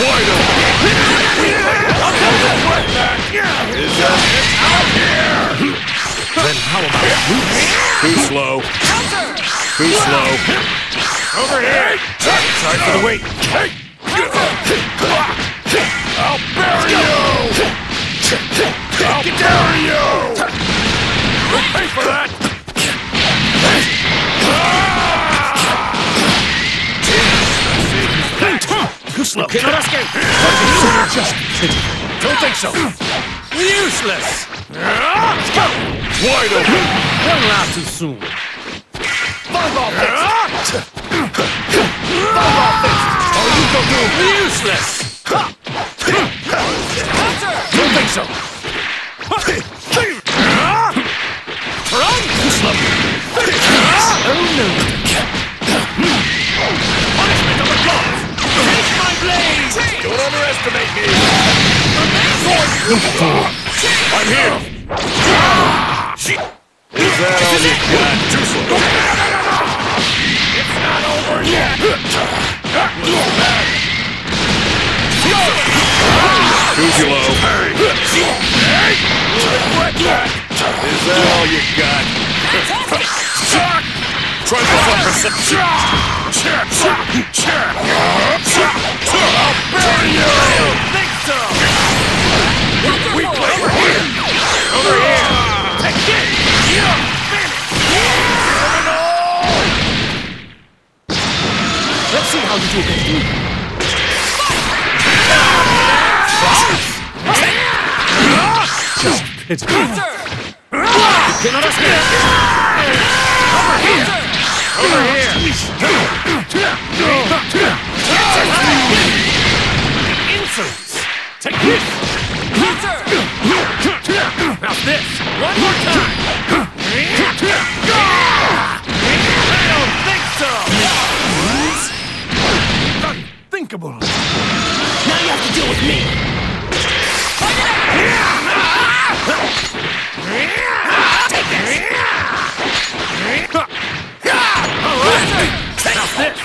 wide open. Is that? Out here! Then how about this? Too slow. Too slow. Over here! Sorry for the wait. Cannot escape. Don't think so. Useless. Let's go. Wide open. Too soon. Volleyball fist. Volleyball fist. Oh, you go do useless. Don't think so. Underestimate me! I'm here! Is that all you got? Too slow! It's not over yet! Looks bad! Too slow! Regret that! Is that all you got? Try this one for some... You. It's good. Cannot escape! Over here! Unthinkable! Now you have to deal with me. Now this!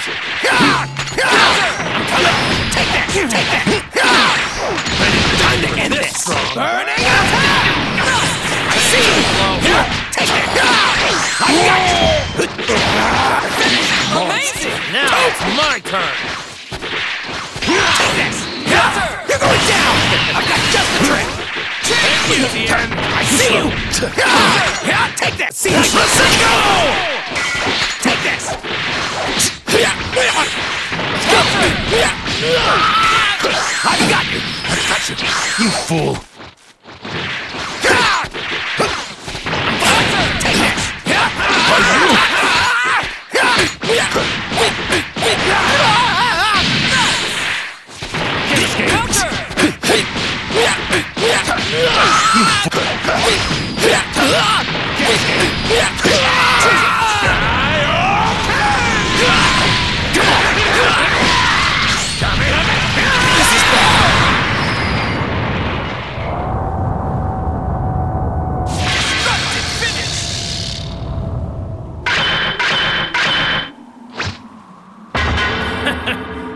Time to end this. Burning I see. Take it. I got you. Amazing. Now it's my turn! You. Take this. See, let's go. Take this. I've got you. I've got you. You fool!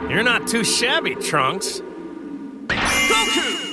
You're not too shabby, Trunks. Goku!